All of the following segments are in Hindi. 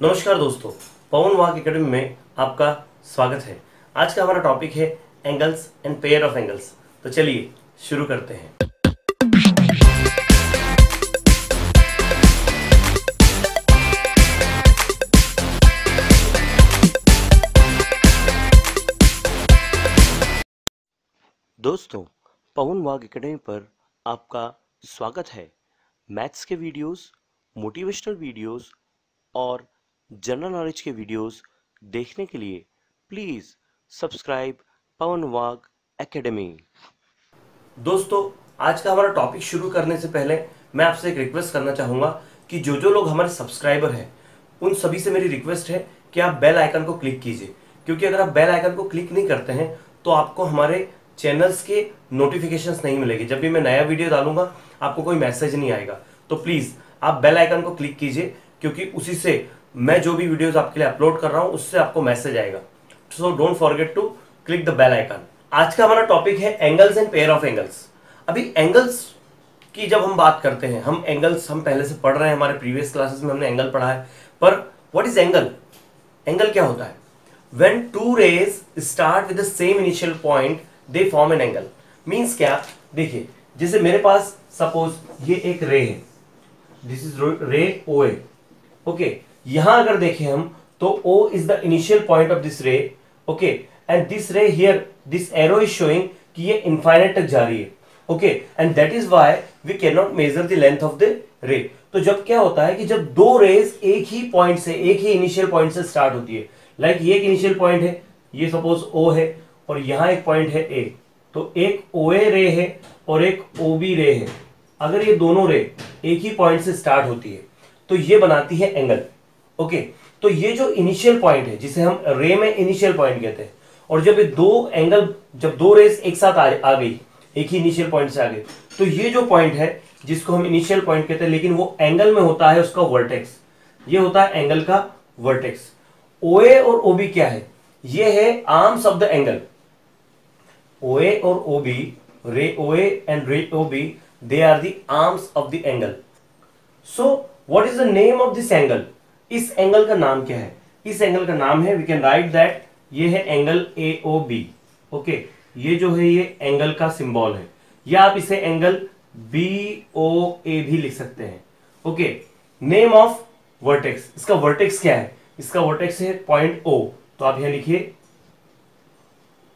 नमस्कार दोस्तों, पवन वाक एकेडमी में आपका स्वागत है। आज का हमारा टॉपिक है angles and pair of angles तो चलिए, शुरू करते हैं। दोस्तों, पवन वाग एकेडमी पर आपका स्वागत है। मैथ्स के वीडियोस मोटिवेशनल वीडियोस और जनरल नॉलेज के वीडियोस देखने के लिए प्लीज़ सब्सक्राइब पवन वाग एकेडमी दोस्तों, आज का हमारा टॉपिक शुरू करने से पहले मैं आपसे एक रिक्वेस्ट करना चाहूँगा कि जो जो लोग हमारे सब्सक्राइबर हैं, उन सभी से मेरी रिक्वेस्ट है कि आप बेल आइकन को क्लिक कीजिए। क्योंकि अगर आप बेल आइकन को क्लिक नहीं करते हैं तो आपको हमारे चैनल्स के नोटिफिकेशंस नहीं मिलेंगे। जब भी मैं नया वीडियो डालूँगा, आपको कोई मैसेज नहीं आएगा। तो प्लीज़ आप बेल आइकन को क्लिक कीजिए, क्योंकि उसी से मैं जो भी वीडियोस आपके लिए अपलोड कर रहा हूँ, उससे आपको मैसेज आएगा। So don't forget to click the bell icon आज का हमारा टॉपिक है angles and pair of angles अभी एंगल्स की जब हम बात करते हैं, हम एंगल्स हम पहले से पढ़ रहे हैं, हमारे प्रीवियस क्लासेस में हमने एंगल पढ़ा है, पर व्हाट इज़ एंगल एंगल क्या होता है? When two rays start with the same initial point, they form an angle. Means क्या? देखिए, जैसे मेरे पास सपोज़ ये एक रे है। दिस इज़ रे ए ओके यहाँ अगर देखें हम तो O is the initial point of this ray okay and this ray here this arrow is showing कि ये इनफाइनाइट तक जा रही है okay and that is why we can not measure the length of the ray तो जब क्या होता है कि जब दो रेज एक ही पॉइंट से, एक ही इनिशियल पॉइंट से स्टार्ट होती है लाइक like ये एक इनिशियल पॉइंट है, ये सपोज़ ओ है, और यहाँ एक पॉइंट है ए तो एक ओ ए रे है और एक ओ बी रे है। अगर ये दोनों रे एक ही पॉइंट से स्टार्ट होती है तो ये बनाती है एंगल ओके तो ये जो इनिशियल पॉइंट है जिसे हम रे में इनिशियल पॉइंट कहते हैं और जब ये दो एंगल जब दो रेस एक साथ आ, आ गई एक ही इनिशियल पॉइंट से आ गई तो ये जो पॉइंट है जिसको हम इनिशियल पॉइंट कहते हैं लेकिन वो एंगल में होता है उसका वर्टेक्स ये होता है एंगल का वर्टेक्स OA और OB क्या है? ये है arms of the angle OA और OB ray OA and ray OB they are the arms of the angle so what is the name of this angle इस एंगल का नाम क्या है? इस एंगल का नाम है वी कैन राइट दैट ये है angle A O B okay ये जो है, ये एंगल का सिंबल है। या आप इसे एंगल बी ओ ए भी लिख सकते हैं ओके नेम ऑफ़ वर्टेक्स इसका वर्टेक्स क्या है? इसका वर्टेक्स है पॉइंट ओ तो आप यहाँ लिखिए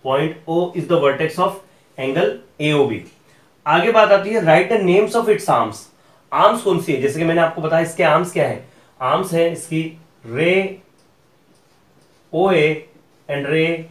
point O is the vertex of angle AOB आगे बात आती है right the names of its arms arms कौन सी है? जैसे कि मैंने आपको बताया, इसके आर्म्स क्या है? आर्म्स है, इसकी रे, ओ एंड रे,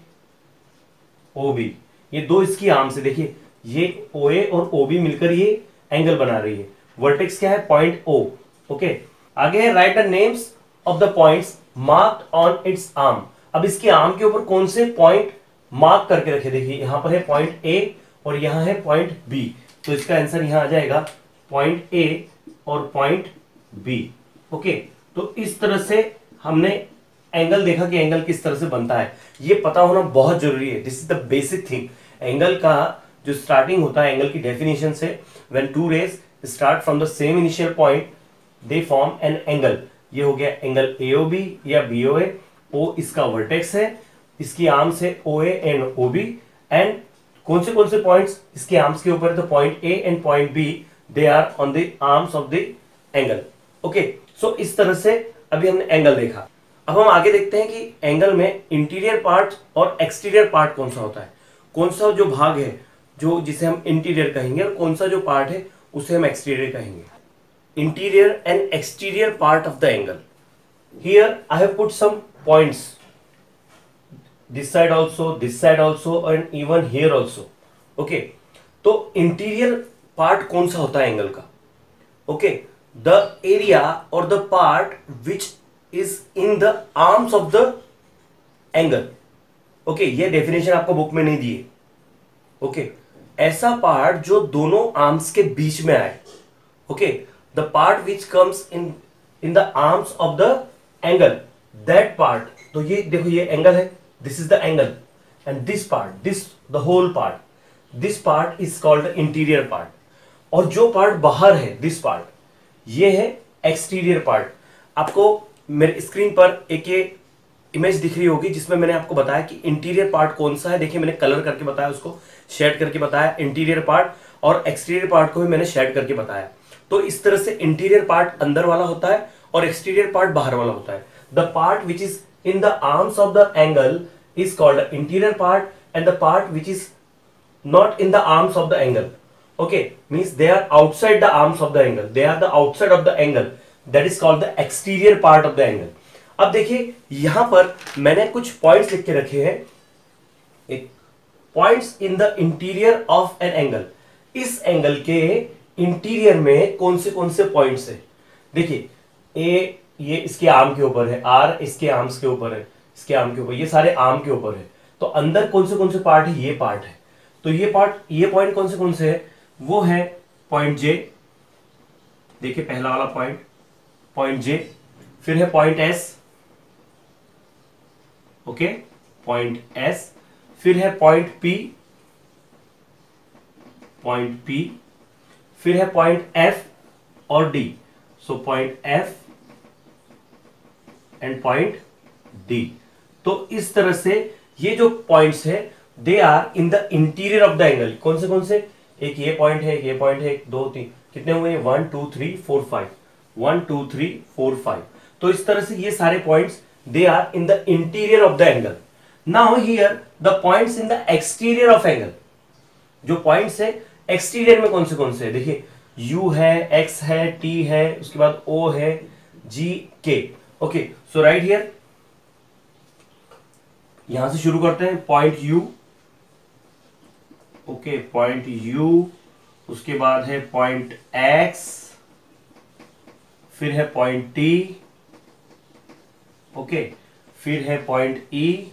ओ बी। ये दो इसकी आर्म्स है। देखिए, ये ओ ए और ओ बी मिलकर ये एंगल बना रही है। वर्टेक्स क्या है? पॉइंट ओ ओके आगे है right the names of the points marked on its arm अब इसके आर्म के ऊपर कौन से पॉइंट मार्क करके रखे? देखिए, यहाँ पर है पॉइंट ए और यहाँ है पॉइंट बी तो इसका आंसर यहाँ आ जाएगा पॉइंट ए और पॉइंट बी ओके तो इस तरह से हमने एंगल देखा कि एंगल किस तरह से बनता है। ये पता होना बहुत ज़रूरी है। This is the basic thing angle का जो स्टार्टिंग होता है एंगल की डेफिनेशन से when two rays start from the same initial point they form an angle ये हो गया एंगल एओबी या बीओए ओ इसका वर्टेक्स है, इसकी आर्म्स है O and O B and कौन से कौन से पॉइंट्स इसके आर्म्स के ऊपर तो point A and point B they are on the arms of the angle okay so so, इस तरह से अभी हमने एंगल देखा अब हम आगे देखते हैं कि एंगल में इंटीरियर पार्ट और एक्सटीरियर पार्ट कौन सा होता है कौन सा जो भाग है जो जिसे हम इंटीरियर कहेंगे और कौन सा जो पार्ट है उसे हम एक्सटीरियर कहेंगे interior and exterior part of the angle. Here I have put some points. This side also, this side also and even here also. Okay. तो इंटीरियर पार्ट कौन सा होता है एंगल का ओके द एरिया और the part which is in the arms of the angle okay ये डेफिनेशन आपको बुक में नहीं दिए ओके okay. ऐसा पार्ट जो दोनों आर्म्स के बीच में आए okay the part which comes in in the arms of the angle angle part तो ये देखो ये एंगल है this is the angle and this part this the whole part this part is called interior part और जो पार्ट बाहर है दिस पार्ट ये है एक्सटीरियर पार्ट आपको मेरे स्क्रीन पर एक ये इमेज दिख रही होगी जिसमें मैंने आपको बताया कि इंटीरियर पार्ट कौन सा है। देखिए, मैंने कलर करके बताया उसको शेड करके बताया इंटीरियर पार्ट और एक्सटीरियर पार्ट को भी मैंने शेड करके बताया। तो इस तरह से इंटीरियर पार्ट अंदर वाला होता है और एक्सटीरियर पार्ट बाहर वाला होता है। The part which is in the arms of the angle is called interior part and the part which is not in the arms of the angle. Okay, means they are outside the arms of the angle. They are the outside of the angle. That is called the exterior part of the angle. अब देखिए, यहाँ पर मैंने कुछ पॉइंट्स लिख के रखे हैं। Points in the interior of an angle इस एंगल के इंटीरियर में कौन से कौन से पॉइंट्स है? देखिए ए ये इसके आर्म के ऊपर है। आर इसके आर्म्स के ऊपर है। इसके आर्म के ऊपर। ये सारे आर्म के ऊपर है। तो अंदर कौन से कौन से पार्ट है? ये पार्ट है। तो ये पार्ट ये पॉइंट कौन से कौन से है? वो है पॉइंट जे देखिए पहला वाला पॉइंट पॉइंट जे फिर है point S okay point S फिर है पॉइंट पी पॉइंट पी फिर है पॉइंट एफ़ और D so point F and point D तो इस तरह से ये जो पॉइंट्स है they are in the interior of the angle कौन से कौन से? एक ये पॉइंट है ये पॉइंट है, एक, दो, तीन। कितने हुए one two three four five one two three four five तो इस तरह से ये सारे points they are in the interior of the angle now here the points in the exterior of angle जो पॉइंट्स है एक्सटीरियर में कौन से कौन से है? देखिए यू है एक्स है टी है, उसके बाद ओ है जी के ओके सो राइट हियर यहाँ से शुरू करते हैं point U okay, point U, उसके बाद है पॉइंट एक्स, फिर है पॉइंट टी, ओके, फिर है पॉइंट ई,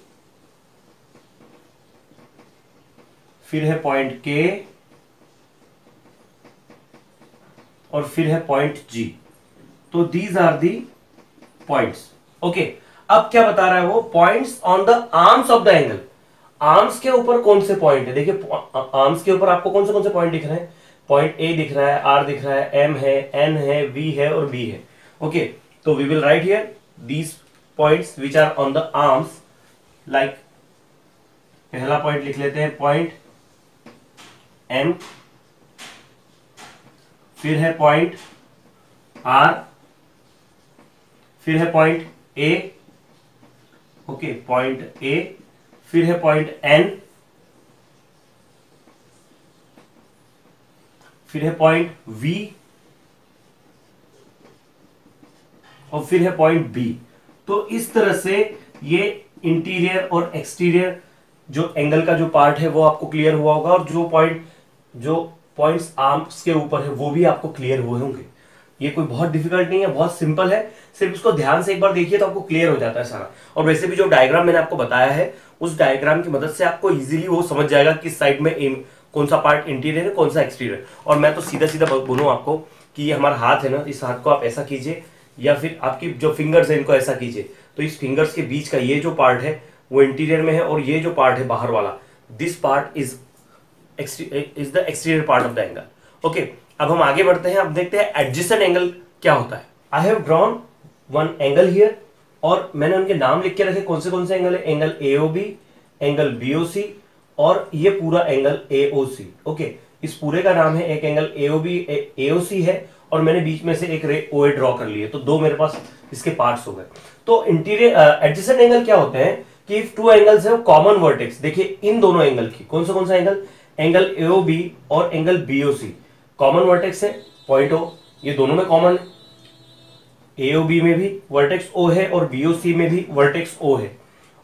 फिर है पॉइंट के, और फिर है पॉइंट जी। तो these are the points okay, अब क्या बता रहा है वो? Points on the arms of the angle arms के ऊपर कौन से पॉइंट है? देखिए आर्म्स के ऊपर आपको कौन से कौन से पॉइंट दिख रहे हैं? पॉइंट ए दिख रहा है आर दिख रहा है एम है एन है वी है और बी है। ओके तो we will write here these points which are on the arms like पहला पॉइंट लिख लेते हैं पॉइंट एम फिर है पॉइंट आर फिर है point A okay point A फिर है पॉइंट एन। फिर है पॉइंट वी। और फिर है पॉइंट बी। तो इस तरह से ये इंटीरियर और एक्सटीरियर जो एंगल का जो पार्ट है वो आपको क्लियर हुआ होगा और जो पॉइंट, जो पॉइंट्स आर्म्स के ऊपर है वो भी आपको क्लियर हुए होंगे। ये कोई बहुत डिफ़िकल्ट नहीं है, बहुत सिंपल है। सिर्फ़ इसको ध्यान से एक बार देखिए तो आपको क्लियर हो जाता है सारा। और वैसे भी जो डायग्राम मैंने आपको बताया है, उस डायग्राम की मदद से आपको इजीली वो समझ जाएगा किस साइड में एम कौन सा पार्ट इंटीरियर है, कौन सा एक्सटीरियर और मैं तो सीधा सीधा बोलूँ आपको कि ये हमारा हाथ है ना, इस हाथ को आप ऐसा कीजिए, या फिर आपकी जो फिंगर्स है, इनको ऐसा कीजिए। तो इस फिंगर्स के बीच का ये जो पार्ट है, वो इंटीरियर में है और ये जो पार्ट है, बाहर वाला। This part is is the exterior part of the angle okay अब हम आगे बढ़ते हैं, अब देखते हैं एडजस्टेंट एंगल क्या होता है। I have drawn one angle here और मैंने उनके नाम लिख के रखे, कौन से कौन से एंगल है एंगल एओबी एंगल बीओसी और ये पूरा एंगल एओसी ओके इस पूरे का नाम है, एक एंगल एओबी एओसी है और मैंने बीच में से एक रे ओए ड्रॉ कर लिए तो दो मेरे पास इसके पार्ट्स हो गए। तो इंटीरियर एडजस्टेंट एंगल क्या होते हैं कि इफ़ टू एंगल्स है कॉमन वर्टेक्स देखिए इन दोनों एंगल की, कौन सा कौन सा एंगल एंगल एओबी और एंगल बीओसी कॉमन वर्टेक्स है पॉइंट ओ ये दोनों में कॉमन है। एओ बी में भी वर्टेक्स ओ है और बीओसी में भी वर्टेक्स ओ है।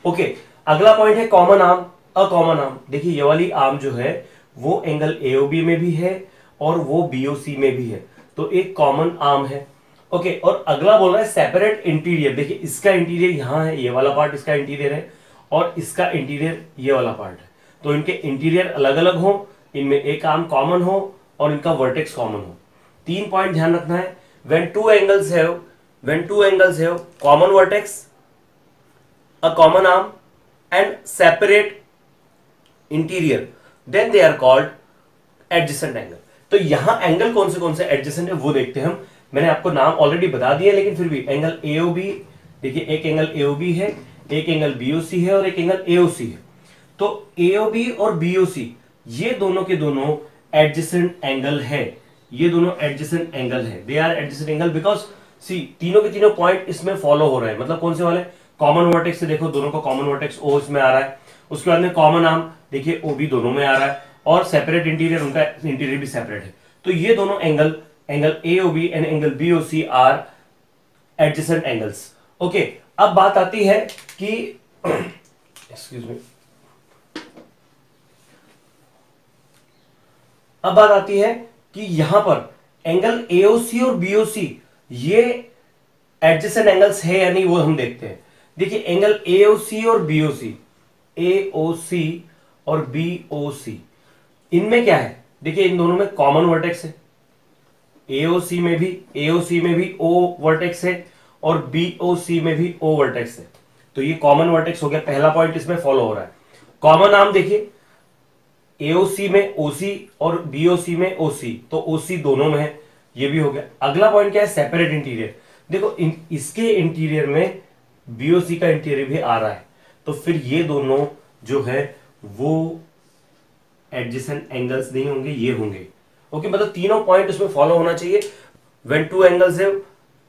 ओके अगला पॉइंट है कॉमन आर्म अकॉमन आर्म देखिए ये वाली आर्म जो है वो एंगल एओबी में भी है और वो बीओसी में भी है। तो एक कॉमन आर्म है। ओके okay, और अगला बोल रहा है सेपरेट इंटीरियर देखिए इसका इंटीरियर यहाँ है ये वाला पार्ट इसका इंटीरियर है और इसका इंटीरियर ये वाला पार्ट है। तो इनके इंटीरियर अलग अलग हो इनमें एक आर्म कॉमन हो और इनका वर्टेक्स कॉमन हो। तीन पॉइंट ध्यान रखना है। When two angles have when two angles have common vertex, a common arm, and separate interior. Then they are called adjacent angle. तो यहाँ एंगल कौन से कौन से एडजेसेंट है, वो देखते हैं हम। मैंने आपको नाम ऑलरेडी बता दिया लेकिन फिर भी एंगल ए ओ बी देखिए, एक एंगल एओबी है, एक एंगल बीओसी है और एक एंगल एओसी है। तो एओबी और बीओसी ये दोनों के दोनों एडजेसेंट एंगल है। ये दोनों एडजेसेंट एंगल है। They are adjacent angle because see तीनों के तीनों पॉइंट इसमें फॉलो हो रहे हैं। मतलब कौन से वाले? कॉमन वर्टेक्स से देखो, दोनों का कॉमन वर्टेक्स ओ इसमें आ रहा है। उसके बाद में कॉमन आर्म देखिए ओ भी दोनों में आ रहा है। और सेपरेट इंटीरियर उनका इंटीरियर भी सेपरेट है। तो ये दोनों angle angle A O B and angle B O C are adjacent angles okay अब बात आती है कि एक्सक्यूज मी अब बात आती है कि यहाँ पर एंगल एओसी और बीओसी ये एडजेसेंट एंगल्स है या नहीं, वो हम देखते हैं। देखिए एंगल एओसी और बीओसी एओसी और बीओसी इनमें क्या है? देखिए, इन दोनों में कॉमन वर्टेक्स है। एओसी में भी एओसी में भी ओ वर्टेक्स है और बीओसी में भी ओ वर्टेक्स है। तो ये कॉमन वर्टेक्स हो गया, पहला पॉइंट इसमें फॉलो हो रहा है। कॉमन नाम देखिए एओसी में ओसी और बीओसी में ओसी तो ओसी दोनों में है ये भी हो गया। अगला पॉइंट क्या है? सेपरेट इंटीरियर देखो इन, इसके इंटीरियर में बीओसी का इंटीरियर भी आ रहा है तो फिर ये दोनों जो है वो एडजेसेंट एंगल्स नहीं होंगे ये होंगे। ओके मतलब तीनों पॉइंट उसमें फॉलो होना चाहिए। वेन टू एंगल्स है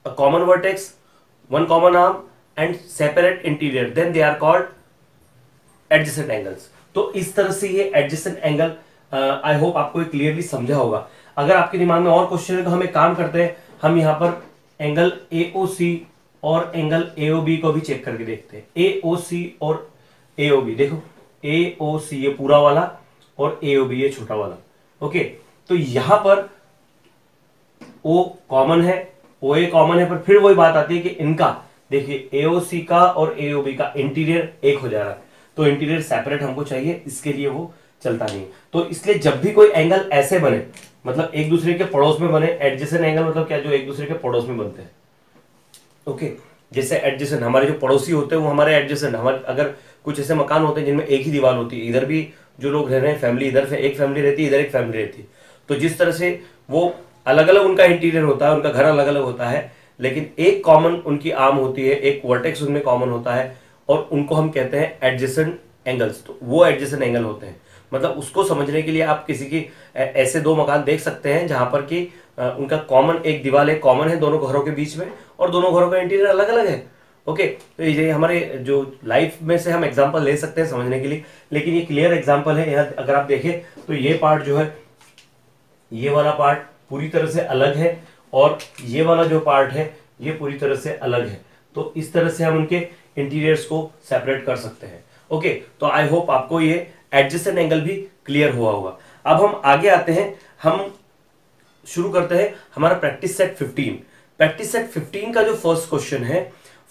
common vertex one common arm and separate interior then they are called adjacent angles तो इस तरह से ये एडजेसेंट एंगल आई होप आपको क्लियरली समझा होगा। अगर आपके दिमाग में और क्वेश्चन है तो हम एक काम करते हैं, हम यहाँ पर एंगल एओसी और एंगल एओबी को भी चेक करके देखते हैं। एओसी और एओबी देखो। एओसी ये पूरा वाला और एओबी ये छोटा वाला। ओके तो यहाँ पर ओ कॉमन है ओ ए कॉमन है, पर फिर वही बात आती है कि इनका, देखिए एओसी का और एओबी का इंटीरियर एक हो जा रहा है। तो इंटीरियर सेपरेट हमको चाहिए, इसके लिए वो चलता नहीं तो इसलिए जब भी कोई एंगल ऐसे बने मतलब एक दूसरे के पड़ोस में बने एडजेसेंट एंगल मतलब क्या, जो एक दूसरे के पड़ोस में बनते हैं। ओके जैसे एडजेसेंट हमारे जो पड़ोसी होते हैं, वो हमारे एडजेसेंट हमारे, अगर कुछ ऐसे मकान होते हैं जिनमें एक ही दीवार होती है, इधर भी जो लोग रह रहे हैं फैमिली इधर से एक फैमिली रहती है, इधर एक फैमिली रहती है। तो जिस तरह से वो अलग अलग उनका इंटीरियर होता है, उनका घर अलग अलग होता है, लेकिन एक कॉमन उनकी आर्म होती है, एक वर्टेक्स उनमें कॉमन होता है और उनको हम कहते हैं एडजेसेंट एंगल्स तो वो एडजेसेंट एंगल होते हैं। मतलब उसको समझने के लिए आप किसी की ऐसे दो मकान देख सकते हैं जहाँ पर कि उनका कॉमन एक दीवार एक कॉमन है दोनों घरों के बीच में और दोनों घरों का इंटीरियर अलग अलग है। ओके तो ये हमारे जो लाइफ में से हम एग्जांपल ले सकते हैं समझने के लिए, लेकिन ये क्लियर एग्जांपल है। यहाँ अगर आप देखें तो ये पार्ट जो है, ये वाला पार्ट पूरी तरह से अलग है और ये वाला जो पार्ट है, ये पूरी तरह से अलग है। तो इस तरह से हम उनके इंटीरियर्स को सेपरेट कर सकते हैं। ओके तो आई होप आपको ये एडजस्टेंट एंगल भी क्लियर हुआ होगा। अब हम आगे आते हैं। हम शुरू करते हैं हमारा प्रैक्टिस सेट 15 प्रैक्टिस सेट 15 का जो फ़र्स्ट क्वेश्चन है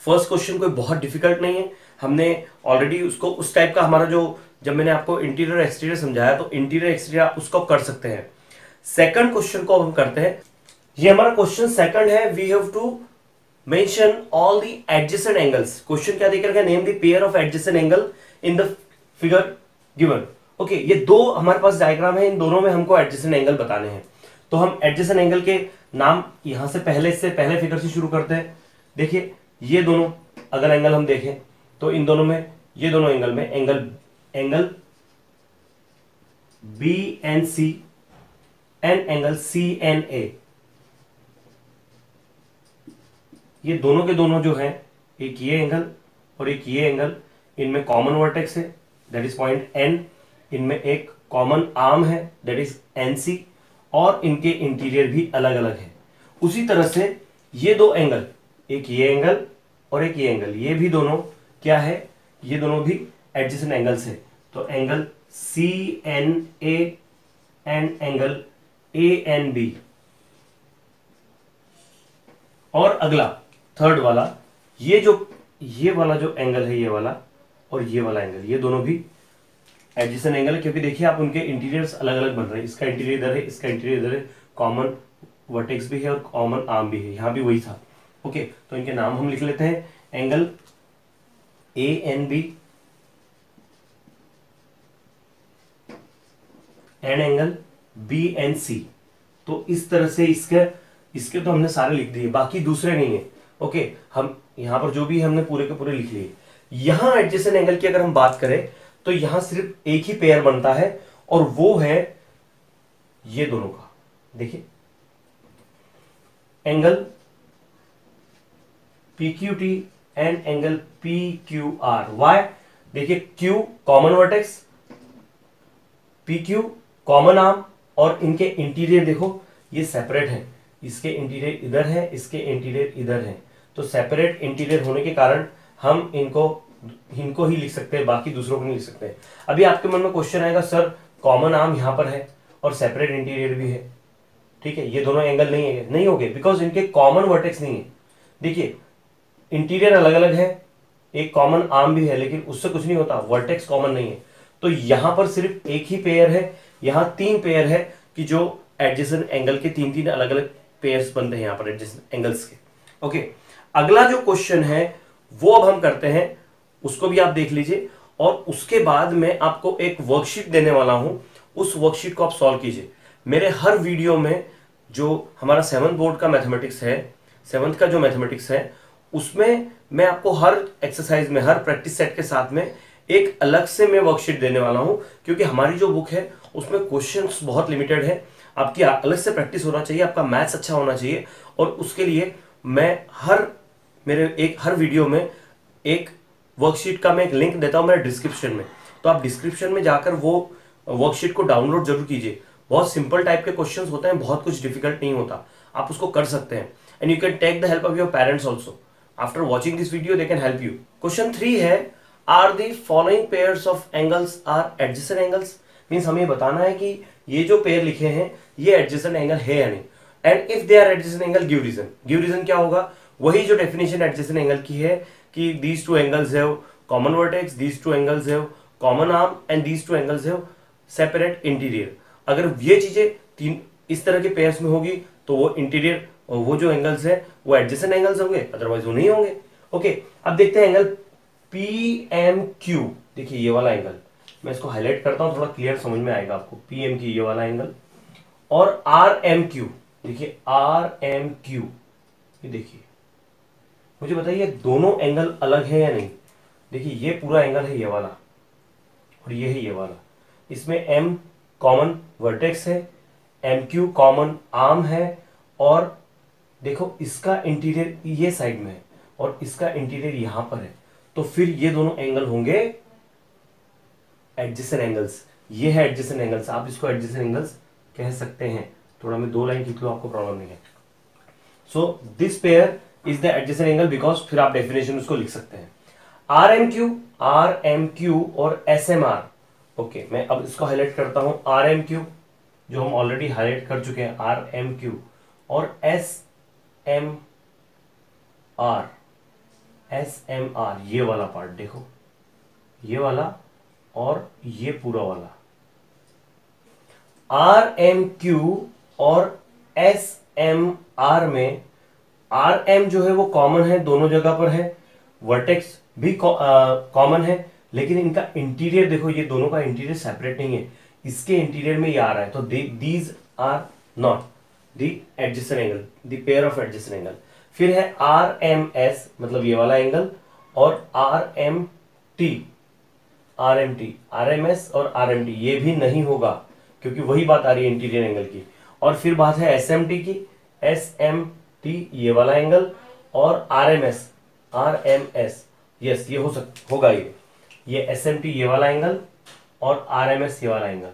फ़र्स्ट क्वेश्चन कोई बहुत डिफ़िकल्ट नहीं है। हमने ऑलरेडी उसको, उस टाइप का हमारा जो, जब मैंने आपको इंटीरियर एक्सटीरियर समझाया तो इंटीरियर एक्सटीरियर आप उसको कर सकते हैं। सेकंड क्वेश्चन को हम करते हैं। ये हमारा क्वेश्चन सेकंड है। We have to mention all the adjacent angles question क्या देख रखा name the pair of adjacent angle in the figure given okay ये दो हमारे पास डायग्राम है। इन दोनों में हमको एडजेसेंट एंगल बताने हैं। तो हम एडजेसेंट एंगल के नाम यहाँ से पहले से पहले फिगर से शुरू करते हैं। देखिए, ये दोनों अगर एंगल हम देखें तो इन दोनों में, ये दोनों एंगल में angle angle B N C and angle C N A ये दोनों के दोनों जो है, एक ये एंगल और एक ये एंगल इनमें कॉमन वर्टेक्स है दैट इज़ पॉइंट एन इनमें एक कॉमन आर्म है दैट इज़ एन सी और इनके इंटीरियर भी अलग अलग है। उसी तरह से ये दो एंगल एक ये एंगल और एक ये एंगल ये भी दोनों क्या है? ये दोनों भी एडजेसेंट एंगल्स है। तो angle C N A and angle A N B और अगला थर्ड वाला, ये जो, ये वाला जो एंगल है, ये वाला और ये वाला एंगल ये दोनों भी एडजेसेंट एंगल है, क्योंकि देखिए आप उनके इंटीरियर्स अलग अलग बन रहे हैं। इसका इंटीरियर इधर है, इसका इंटीरियर इधर है कॉमन वर्टेक्स भी है और कॉमन आर्म भी है। यहाँ भी वही था। ओके तो इनके नाम हम लिख लेते हैं। Angle A N B and angle B N C तो इस तरह से इसके इसके तो हमने सारे लिख दिए, बाकी दूसरे नहीं है। ओके, हम यहाँ पर जो भी हमने पूरे के पूरे लिख लिए, यहाँ एडजेसेंट एंगल की अगर हम बात करें तो यहाँ सिर्फ़ एक ही पेयर बनता है और वो है ये दोनों का। देखिए angle P Q T and angle P Q R Y देखिए Q common vertex P Q common arm और इनके इंटीरियर देखो, ये सेपरेट है। इसके इंटीरियर इधर है, इसके इंटीरियर इधर है। तो सेपरेट इंटीरियर होने के कारण हम इनको इनको ही लिख सकते हैं, बाकी दूसरों को नहीं लिख सकते। अभी आपके मन में क्वेश्चन आएगा, सर कॉमन आर्म यहाँ पर है और सेपरेट इंटीरियर भी है। ठीक है, ये दोनों एंगल नहीं है, नहीं हो गए बिकॉज़ इनके कॉमन वर्टेक्स नहीं है। देखिए इंटीरियर अलग अलग है, एक कॉमन आर्म भी है, लेकिन उससे कुछ नहीं होता वर्टेक्स कॉमन नहीं है। तो यहाँ पर सिर्फ़ एक ही पेयर है, यहाँ तीन पेयर है कि जो एडजेसेंट एंगल के तीन तीन अलग अलग पेयर्स बनते हैं यहाँ पर एडजेसेंट एंगल्स के। ओके अगला जो क्वेश्चन है, वो अब हम करते हैं, उसको भी आप देख लीजिए और उसके बाद मैं आपको एक वर्कशीट देने वाला हूँ। उस वर्कशीट को आप सॉल्व कीजिए। मेरे हर वीडियो में जो हमारा सेवंथ बोर्ड का मैथमेटिक्स है सेवंथ का जो मैथमेटिक्स है, उसमें मैं आपको हर एक्सरसाइज में, हर प्रैक्टिस सेट के साथ में एक अलग से मैं वर्कशीट देने वाला हूँ, क्योंकि हमारी जो बुक है, उसमें क्वेश्चंस बहुत लिमिटेड है। आपकी अलग से प्रैक्टिस होना चाहिए, आपका मैथ्स अच्छा होना चाहिए और उसके लिए मैं हर मेरे एक, हर वीडियो में एक वर्कशीट का मैं एक लिंक देता हूँ मेरे डिस्क्रिप्शन में। तो आप डिस्क्रिप्शन में जाकर वो वर्कशीट को डाउनलोड ज़रूर कीजिए। बहुत सिंपल टाइप के क्वेश्चंस होते हैं, बहुत कुछ डिफ़िकल्ट नहीं होता। आप उसको कर सकते हैं। And you can take the help of your parents also after watching this video they can help you question three है are the following pairs of angles are adjusted angles means हमें बताना है कि ये जो पेयर लिखे हैं, ये एडजस्टेड एंगल है या नहीं? And if they are adjusted angle give reason give reason क्या होगा? वही जो डेफिनेशन एडजस्टेड एंगल की है कि these two angles have common vertex these two angles have common arm and these two angles have separate interior अगर ये चीज़ें तीन इस तरह के पेयर्स में होगी तो वो इंटीरियर वो जो एंगल्स है, वो एडजस्टेंट एंगल्स होंगे अदरवाइज़ वो नहीं होंगे. ओके अब देखते हैं एंगल पी एम क्यू देखिए, ये वाला एंगल मैं इसको हाईलाइट करता हूँ, थोड़ा क्लियर समझ में आएगा आपको. पी एम क्यू ये वाला एंगल और आर एम क्यू देखिए आर एम क्यू ये देखिए. मुझे बताइए, दोनों एंगल अलग है या नहीं? देखिए, ये पूरा एंगल है ये वाला और ये है ये वाला। इसमें एम कॉमन वर्टेक्स है एम क्यू कॉमन आर्म है और देखो, इसका इंटीरियर ये साइड में है और इसका इंटीरियर यहाँ पर है। तो फिर ये दोनों एंगल होंगे एडजस्टेंट एंगल्स ये है एडजस्टेंट एंगल्स आप इसको एडजस्टेंट एंगल्स कह सकते हैं। थोड़ा मैं दो लाइन लू आपको प्रॉब्लम नहीं है। So this pair is the adjacent angle because फिर आप डेफिनेशन उसको लिख सकते हैं। R M Q R M Q और एस एम आर ओके मैं अब इसको हाईलाइट करता हूँ। आर एम क्यू जो हम ऑलरेडी हाईलाइट कर चुके हैं आर एम क्यू और S M R S M R ये वाला पार्ट देखो। ये वाला और ये पूरा वाला। आर एम क्यू और एस एम आर में आर एम जो है वो कॉमन है, दोनों जगह पर है। वर्टेक्स भी कॉमन है, लेकिन इनका इंटीरियर देखो, ये दोनों का इंटीरियर सेपरेट नहीं है। इसके इंटीरियर में ये आ रहा है तो these are not the angle the pair of adjacent angle फिर है आर एम एस मतलब ये वाला एंगल और R M T R M T R M S और आर एम टी ये भी नहीं होगा, क्योंकि वही बात आ रही है इंटीरियर एंगल की। और फिर बात है एस एम टी की एस एम टी, ये वाला एंगल और R M S R M S yes ये हो सक, होगा ये। ये एस एम टी ये वाला एंगल और आर एम एस ये वाला एंगल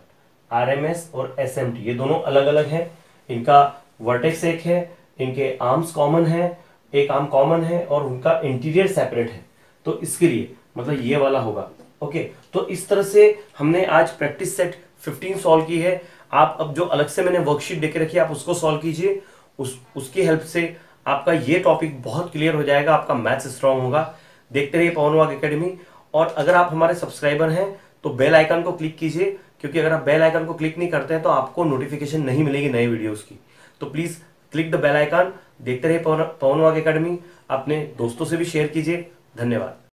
आर एम एस और एस एम टी ये दोनों अलग अलग है। इनका वर्टेक्स एक है, इनके आर्म्स कॉमन है, एक आर्म कॉमन है, और उनका इंटीरियर सेपरेट है। तो इसके लिए मतलब ये वाला होगा ओके तो इस तरह से हमने आज प्रैक्टिस सेट 15 सॉल्व की है। आप अब जो अलग से मैंने वर्कशीट देके रखी है, आप उसको सॉल्व कीजिए। उस, उसकी हेल्प से आपका ये टॉपिक बहुत क्लियर हो जाएगा, आपका मैथ्स स्ट्रांग होगा। देखते रहिए पवन वाग अकेडमी और अगर आप हमारे सब्सक्राइबर हैं तो बेल आइकन को क्लिक कीजिए, क्योंकि अगर आप बेल आइकन को क्लिक नहीं करते हैं तो आपको नोटिफिकेशन नहीं मिलेगी नए वीडियोस की। तो please click the bell icon देखते रहिए पवन वाग अकेडमी अपने दोस्तों से भी शेयर कीजिए। धन्यवाद।